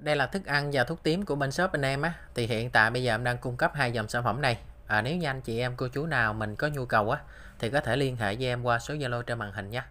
đây là thức ăn và thuốc tím của bên shop anh em á thì hiện tại bây giờ em đang cung cấp hai dòng sản phẩm này à, nếu như anh chị em cô chú nào mình có nhu cầu á thì có thể liên hệ với em qua số Zalo trên màn hình nhé.